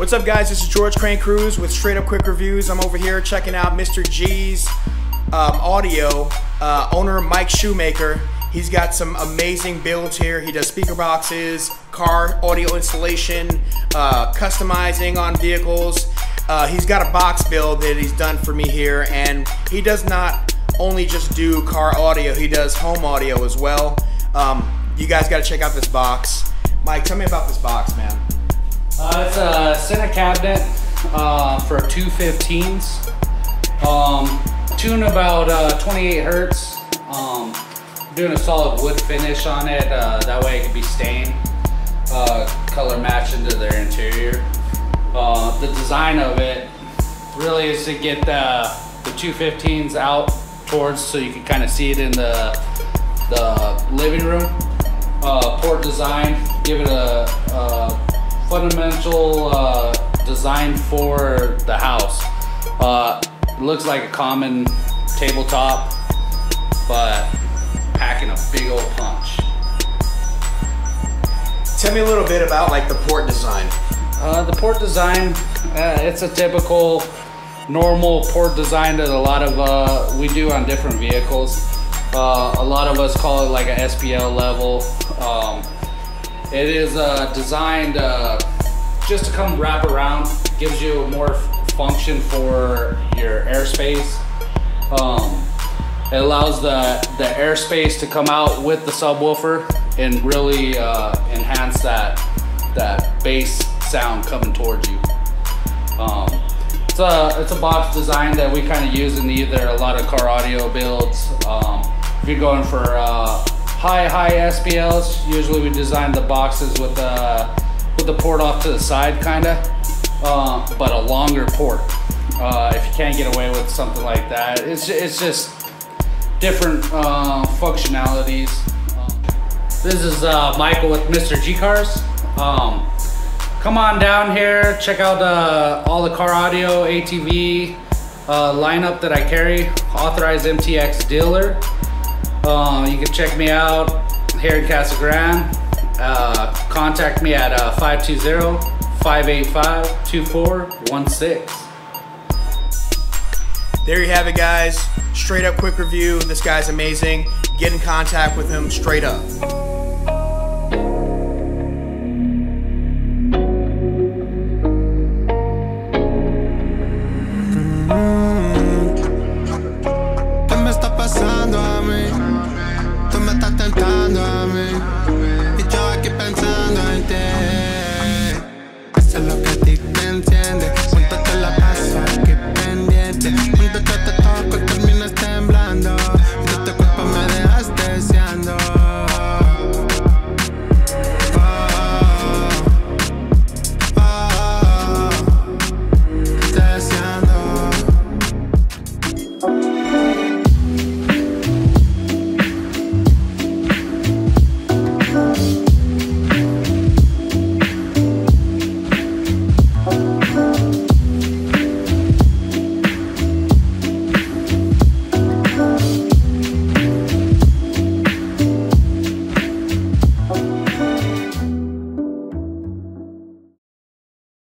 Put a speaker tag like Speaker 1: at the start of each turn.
Speaker 1: What's up guys, this is George Crane Cruz with Straight Up Quick Reviews. I'm over here checking out Mr. G's um, audio, uh, owner Mike Shoemaker. He's got some amazing builds here. He does speaker boxes, car audio installation, uh, customizing on vehicles. Uh, he's got a box build that he's done for me here and he does not only just do car audio, he does home audio as well. Um, you guys gotta check out this box. Mike, tell me about this box, man.
Speaker 2: Uh, it's a cabinet uh, for two 15s. Um, tune about uh, 28 hertz. Um, doing a solid wood finish on it. Uh, that way it can be stained. Uh, color match into their interior. Uh, the design of it really is to get the, the 215s out towards so you can kind of see it in the, the living room. port design, give it a, a fundamental uh, design for the house. Uh, looks like a common tabletop, but packing a big old punch.
Speaker 1: Tell me a little bit about like the port design.
Speaker 2: Uh, the port design, uh, it's a typical normal port design that a lot of uh, we do on different vehicles. Uh, a lot of us call it like a SPL level. Um, it is uh, designed uh, just to come wrap around, gives you more function for your airspace. Um, it allows the, the airspace to come out with the subwoofer and really uh, enhance that, that bass sound coming towards you. Um, it's, a, it's a box design that we kind of use in either a lot of car audio builds. Um, if you're going for uh, high, high SPLs. Usually we design the boxes with the, uh, with the port off to the side kinda, uh, but a longer port. Uh, if you can't get away with something like that, it's, it's just different uh, functionalities. this is uh, Michael with Mr. G Carz. Um, come on down here, check out uh, all the car audio, ATV lineup that I carry, authorized MTX dealer. Uh, you can check me out here in Casa Grande. Uh, contact me at uh, 520-585-2416.
Speaker 1: There you have it, guys. Straight up quick review. This guy's amazing. Get in contact with him straight up.